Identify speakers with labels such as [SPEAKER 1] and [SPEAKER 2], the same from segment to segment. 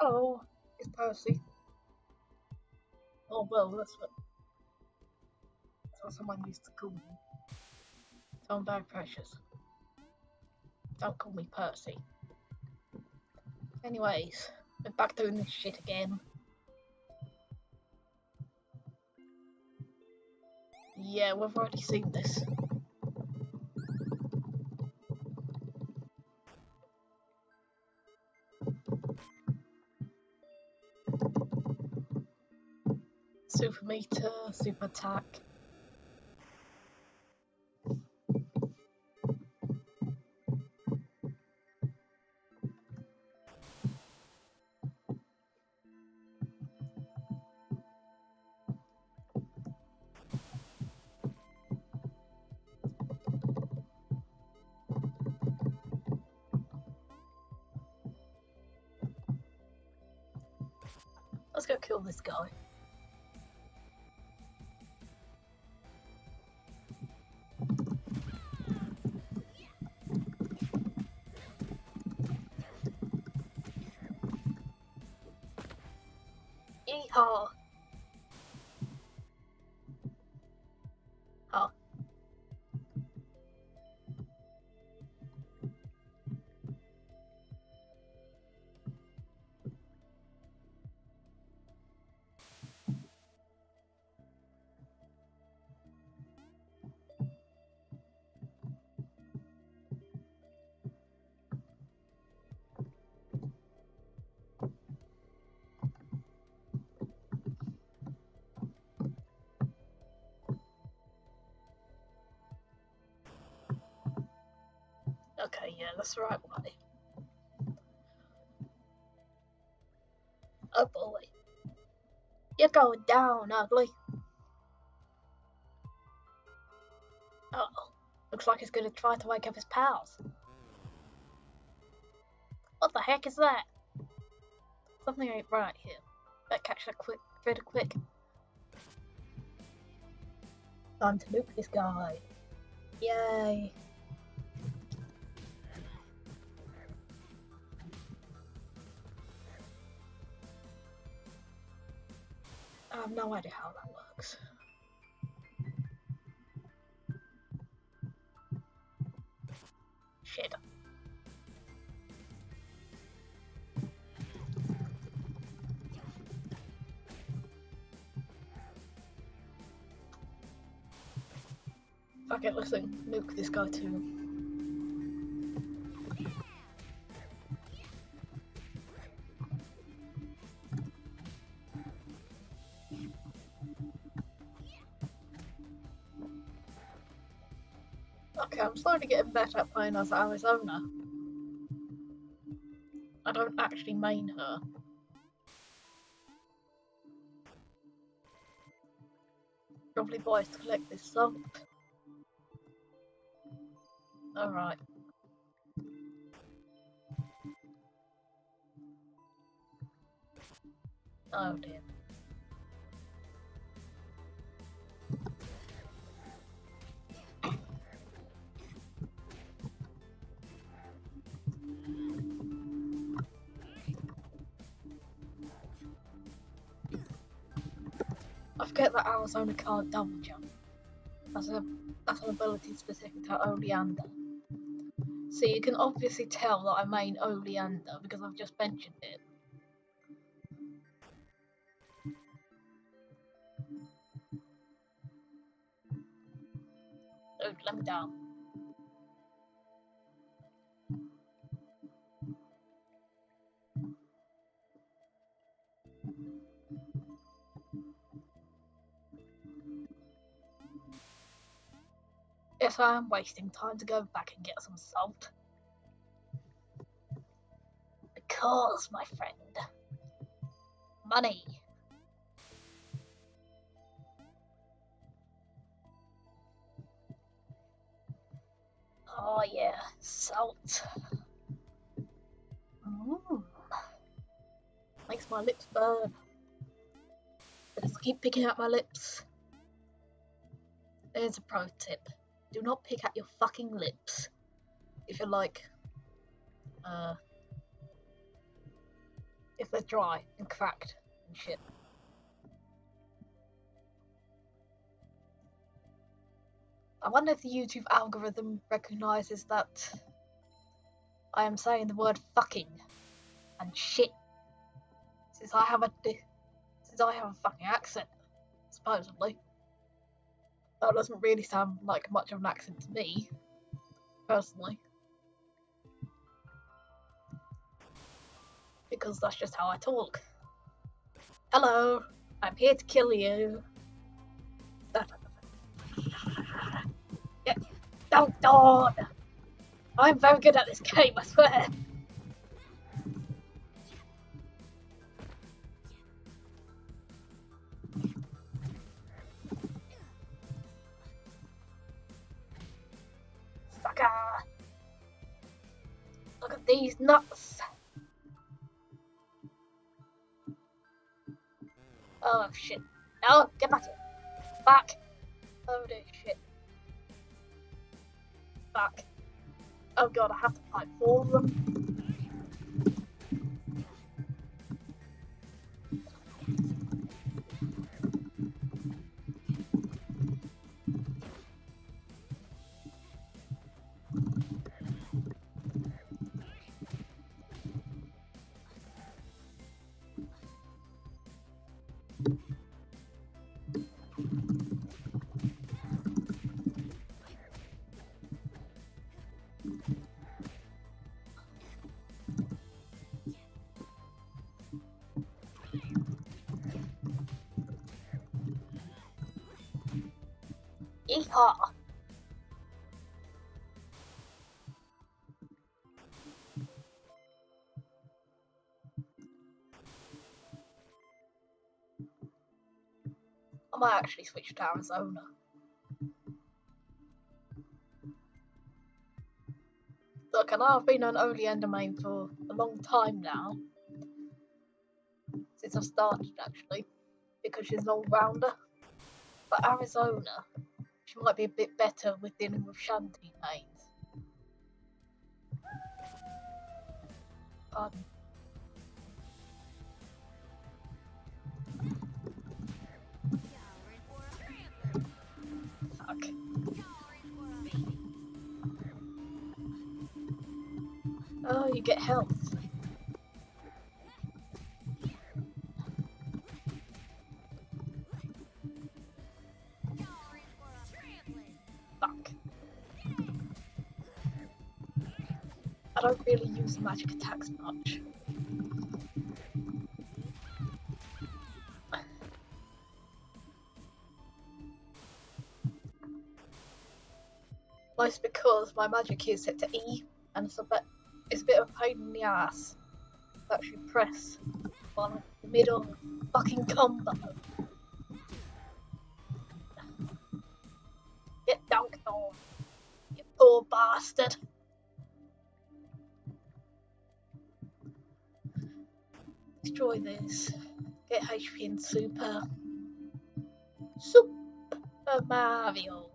[SPEAKER 1] Hello, it's Percy. Oh well, that's what that's what someone used to call me. Don't die precious. Don't call me Percy. Anyways, we're back doing this shit again. Yeah, we've already seen this. Super meter, super attack. Let's go kill this guy. Okay, yeah, that's the right way. Oh boy. You're going down, ugly. Uh oh. Looks like he's gonna try to wake up his pals. What the heck is that? Something ain't right here. Better catch that quick, pretty quick. Time to nuke this guy. Yay. I have no idea how that works. Shit. Fuck it, listen, nuke this guy too. Okay, I'm slowly getting better at playing as Arizona. I don't actually main her. Lovely boys to collect this salt. Alright. Oh dear. I forget that Arizona can't double jump. That's a that's an ability specific to Oleander. So you can obviously tell that I main Oleander because I've just mentioned it. Oh, let me down. Yes, I am wasting time to go back and get some salt. Because, my friend, money. Oh yeah, salt. Mmm. Makes my lips burn. If keep picking out my lips, there's a pro tip. Do not pick at your fucking lips. If you're like, uh, if they're dry and cracked and shit. I wonder if the YouTube algorithm recognizes that I am saying the word fucking and shit since I have a since I have a fucking accent, supposedly. That doesn't really sound like much of an accent to me, personally. Because that's just how I talk. Hello, I'm here to kill you. Get don't! I'm very good at this game, I swear. Sucker! Uh, look at these nuts! Oh shit. No, get back here. Back! Oh no, shit. Back. Oh god, I have to fight for them. Yeehaw! I might actually switch to Arizona. Look, I know I've been on Oleander main for a long time now. Since I've started, actually. Because she's an all-rounder. But Arizona, might be a bit better with dealing with shanty pains. Pardon. Oh, you get health. Magic attacks much. Most because my magic is set to E, and it's a bit, it's a bit of a pain in the ass to actually press on the middle fucking combo. Get dunked on, you poor bastard. Destroy this. Get HP and super. Super Mario.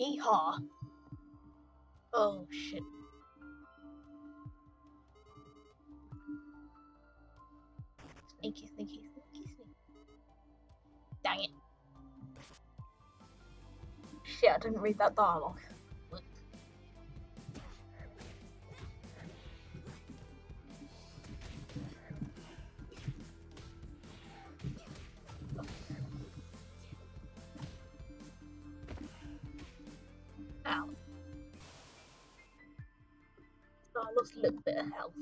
[SPEAKER 1] Yeehaw. Oh shit. Sneaky, sneaky, sneaky, sneaky. Dang it. Shit, I didn't read that dialogue. Lost a little bit of health.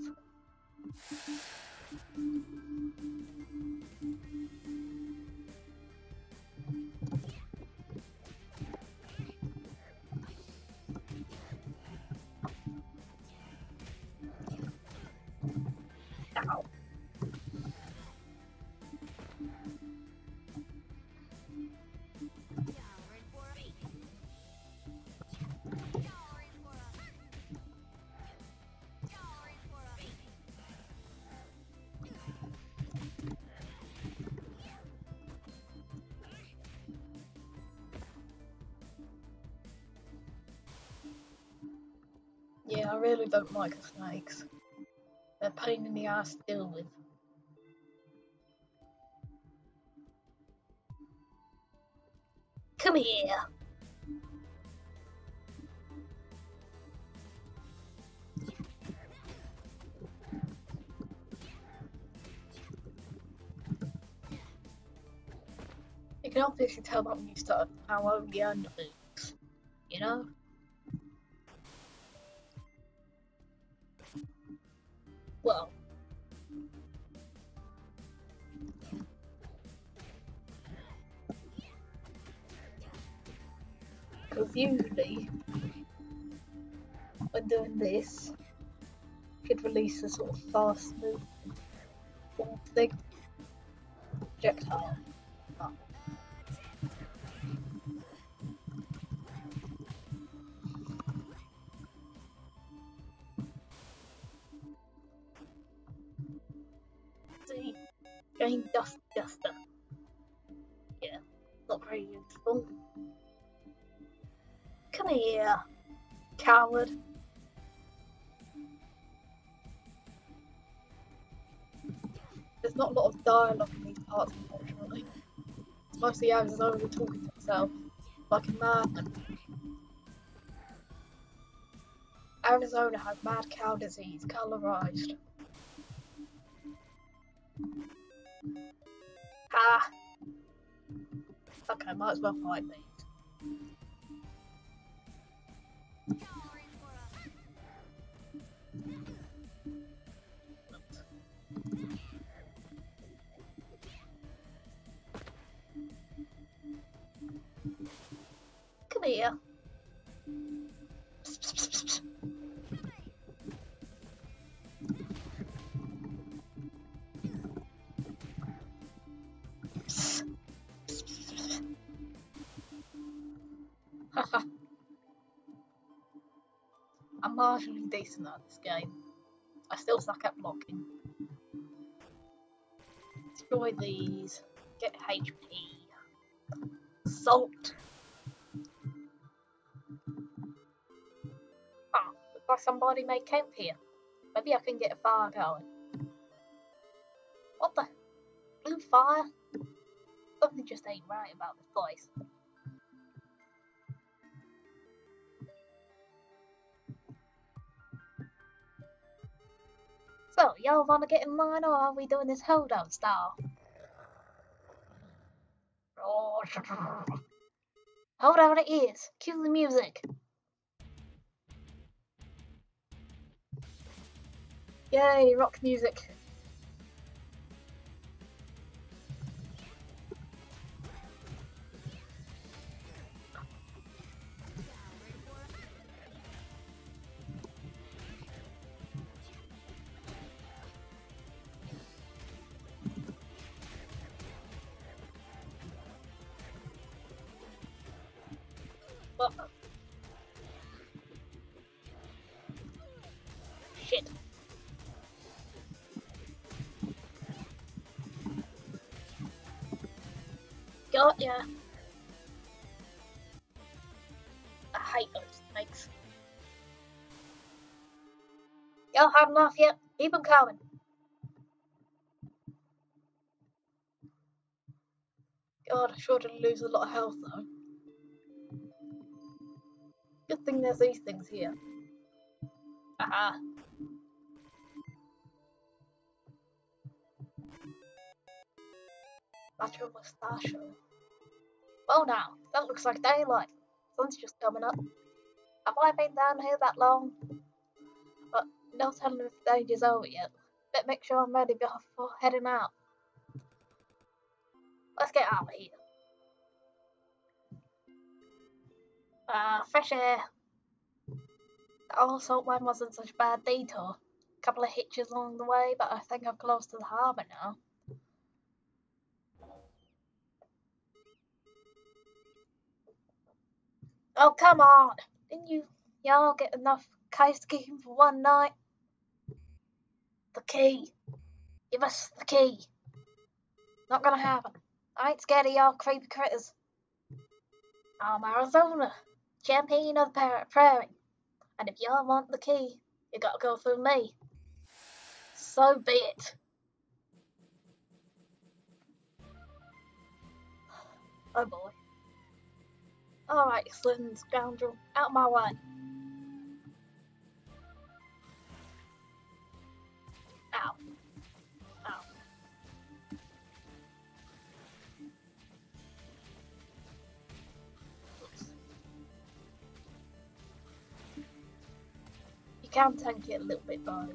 [SPEAKER 1] Really don't like the snakes. They're pain in the ass to deal with. Come here. You can obviously tell that when you start how old the you know? Well, because usually when doing this, you could release a sort of fast move. Thing projectile. Coward. There's not a lot of dialogue in these parts, unfortunately. It's mostly Arizona talking to himself, like a madman. Arizona has mad cow disease, colorized. Ah! Okay, might as well fight these. I'm marginally decent at this game. I still suck at blocking. Destroy these. Get HP. Salt. Ah, looks like somebody made camp here. Maybe I can get a fire going. What the? Blue fire? Something just ain't right about this place. So, y'all wanna get in line or are we doing this hold on style? Hold on it is. Cue the music. Yay, rock music. I hate those snakes. Y'all had enough yet? Keep Keep 'em coming. God, I sure did lose a lot of health though. Good thing there's these things here. Aha. Macho Mustachio. Oh, well now, that looks like daylight. Sun's just coming up. Have I been down here that long? But no telling if the danger's over yet. Better make sure I'm ready before heading out. Let's get out of here. Uh, fresh air. The old salt mine wasn't such a bad detour. A couple of hitches along the way, but I think I'm close to the harbour now. Oh, come on! Didn't you y'all get enough case keeping for one night? The key. Give us the key. Not gonna happen. I ain't scared of y'all creepy critters. I'm Arizona, champion of the prairie. And if y'all want the key, you gotta go through me. So be it. Oh boy. Alright, slim scoundrel, out my way. Ow. Ow. You can tank it a little bit by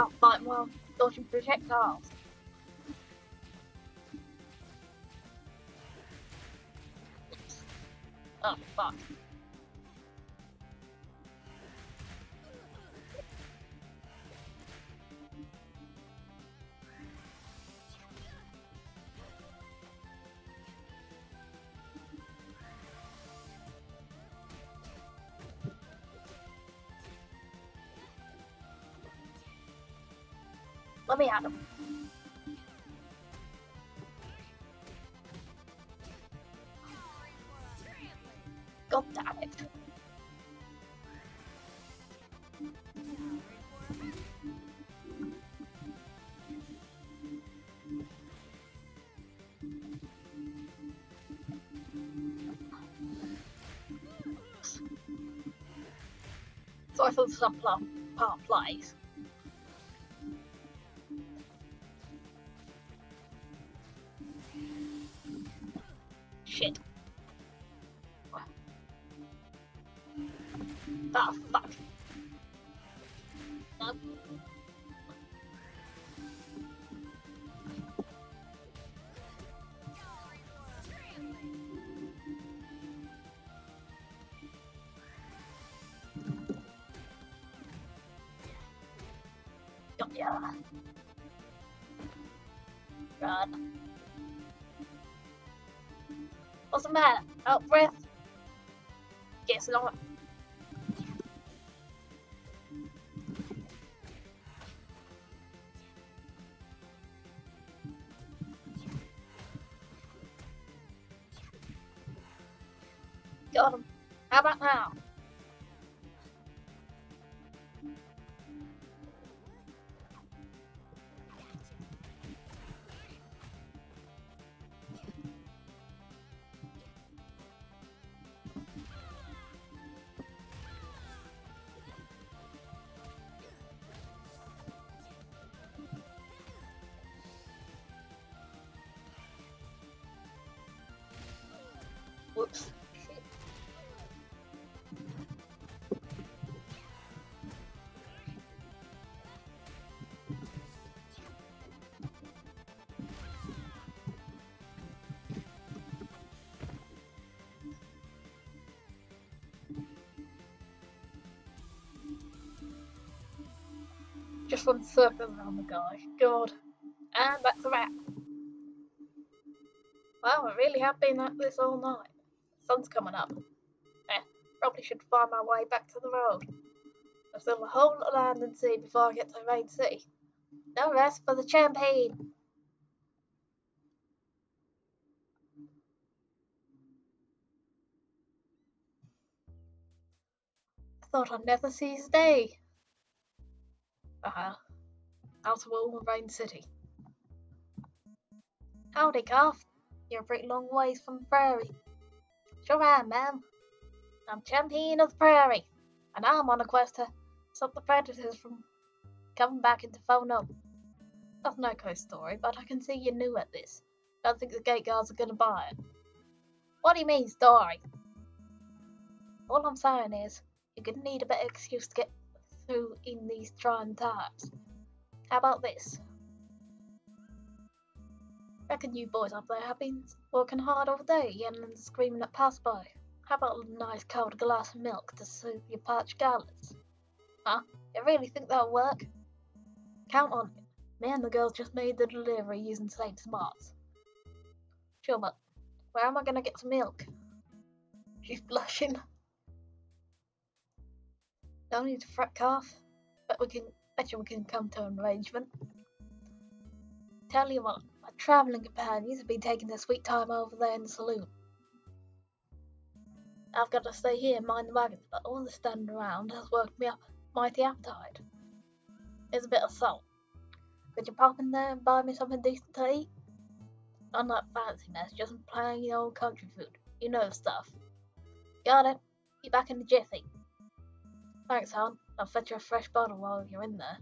[SPEAKER 1] Wow, fighting well, dodging projectiles. Oh, fuck. Me at him. God damn it. So I thought subplot part plays. What's the matter? Out breath? Guess not. Whoops. Just one circle around the guy. God. And that's a wrap. Wow, I really have been at this all night. Sun's coming up. Eh, probably should find my way back to the road. There's still a whole lot of land and sea before I get to Reins City. No rest for the champagne. I thought I'd never see his day. Uh-huh. Out of all Reins City. Howdy, Garth. You're a pretty long ways from the prairie. Sure am, ma'am. I'm champion of the prairie, and I'm on a quest to stop the predators from coming back into Foenum. That's no ghost story, but I can see you're new at this. Don't think the gate guards are gonna buy it. What do you mean, story? All I'm saying is, you're gonna need a better excuse to get through in these trying times. How about this? Reckon you boys up there have been working hard all day, yelling and screaming at passby. How about a nice cold glass of milk to soothe your parched gallets? Huh? You really think that'll work? Count on it. Me and the girls just made the delivery using Saint Smarts. Sure, but Where am I gonna get some milk? She's blushing. No need to fret, calf. But we can, bet you we can come to an arrangement. Tell you what, my travelling companions have been taking their sweet time over there in the saloon. I've got to stay here and mind the wagons, but all the standing around has worked me up mighty appetite. It's a bit of salt. Could you pop in there and buy me something decent to eat? I'm Not fancy mess, just plain old country food. You know the stuff. Got it. Be back in the jiffy. Thanks, hon. I'll fetch you a fresh bottle while you're in there.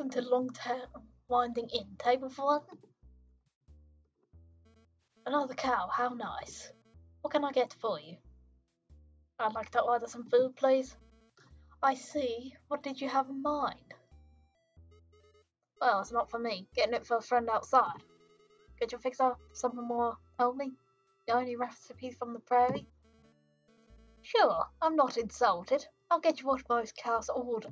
[SPEAKER 1] Welcome to Long Term Winding Inn. Table for one? Another cow, how nice. What can I get for you? I'd like to order some food, please. I see. What did you have in mind? Well, it's not for me. Getting it for a friend outside. Could you fix up something more homely? The only recipes from the prairie? Sure, I'm not insulted. I'll get you what most cows order.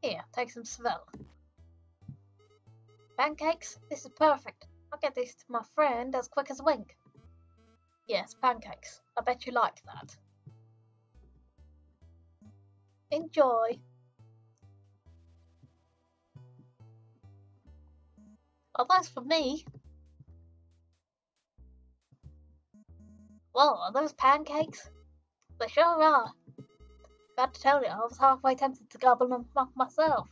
[SPEAKER 1] Here, take some svel. Pancakes? This is perfect. I'll get this to my friend as quick as a wink. Yes, pancakes. I bet you like that. Enjoy. Oh, that's for me. Whoa, are those pancakes? They sure are. Got to tell you, I was halfway tempted to gobble them up myself.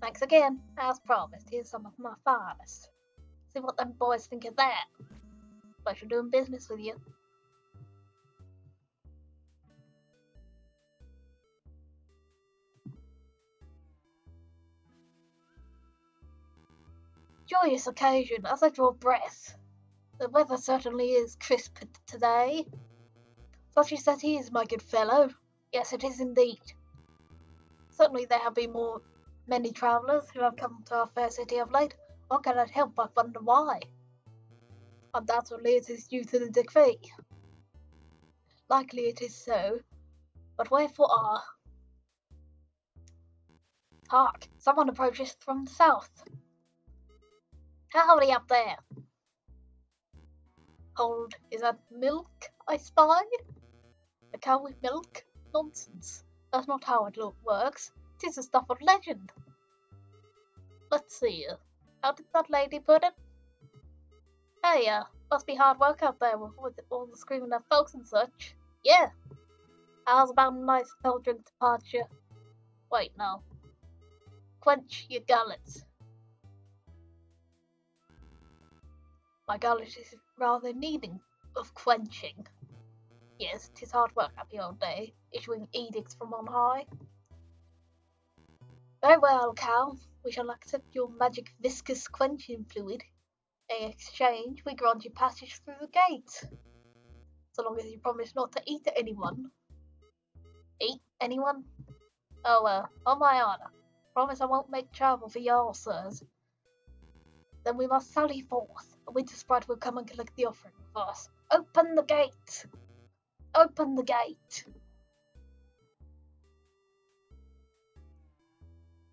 [SPEAKER 1] Thanks again. As promised, here's some of my finest. See what them boys think of that. Pleasure doing business with you. Joyous occasion as I draw breath. The weather certainly is crisp today. Such as that is, my good fellow. Yes, it is indeed. Certainly there have been more many travellers who have come to our fair city of late. I cannot help but wonder why. Undoubtedly it is due to the decree. Likely it is so, but wherefore are? Hark! Someone approaches from the south. Howdy up there! Hold, is that milk I spy? A cow with milk? Nonsense. That's not how it works. It is the stuff of legend. Let's see. How did that lady put it? Hey, uh, must be hard work out there with, with all the screaming of folks and such. Yeah. How's about a nice cold drink departure? Wait, no. Quench your gullets. My gullet is rather needing of quenching. Yes, 'tis hard work happy old day, issuing edicts from on high. Very well, Cal. We shall accept your magic viscous quenching fluid. In exchange, we grant you passage through the gate. So long as you promise not to eat anyone. Eat anyone? Oh, uh, on my honour. Promise I won't make trouble for y'all, sirs. Then we must sally forth. A winter sprite will come and collect the offering for us. Open the gate! Open the gate!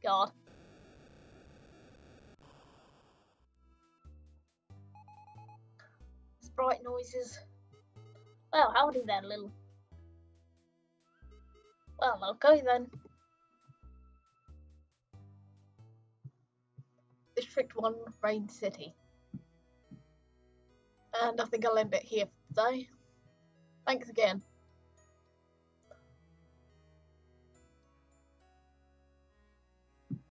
[SPEAKER 1] God. Sprite noises. Well, howdy then, little. Well, okay then. District 1, Reins City. Uh, and I think I'll end it here for today. Thanks again.